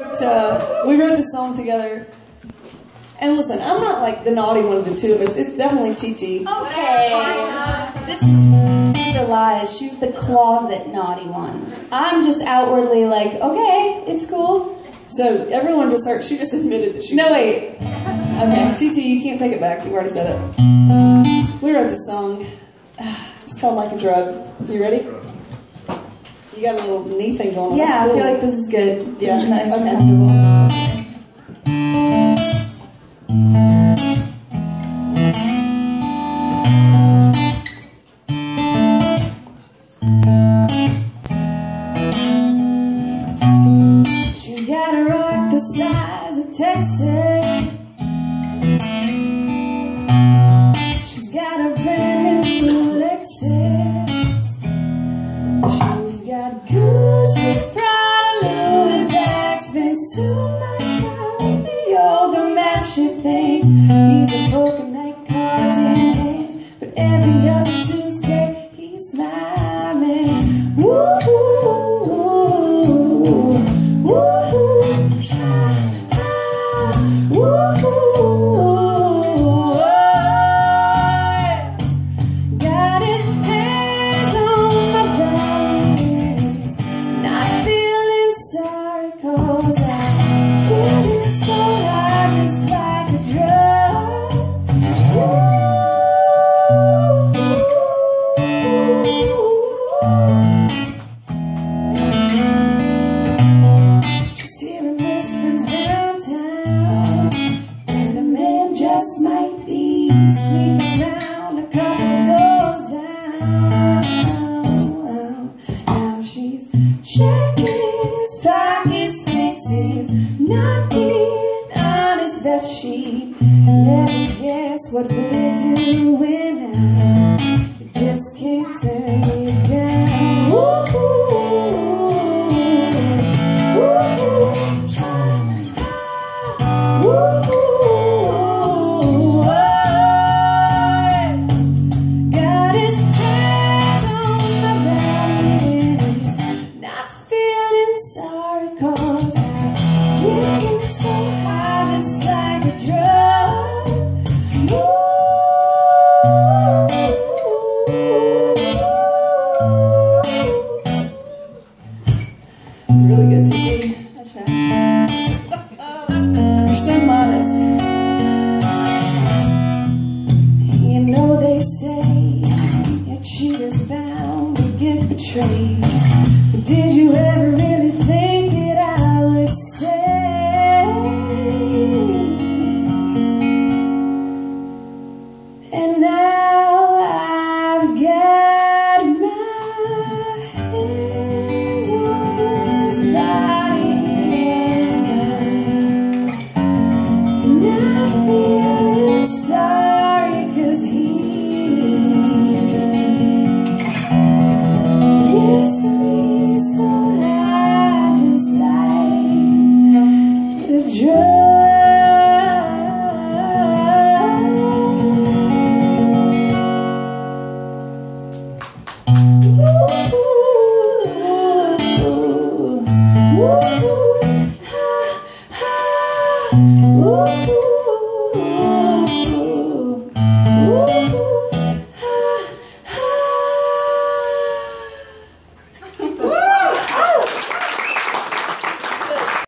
Uh, we wrote this song together. And listen, I'm not like the naughty one of the two of us. It's definitely TT. Okay. This is the lies. She's the closet naughty one. I'm just outwardly like, okay, it's cool. So everyone just heard, she just admitted that she No, wait. Okay. TT, you can't take it back. You've already said it. We wrote this song. It's called Like a Drug. You ready? You got a little knee thing going on. Yeah, That's I feel like this is good. This Yeah, is nice okay. and comfortable. Other not being honest that she never guess what we're doing now. You just can't turn You know they say a cheater's bound to get betrayed. But did you ever really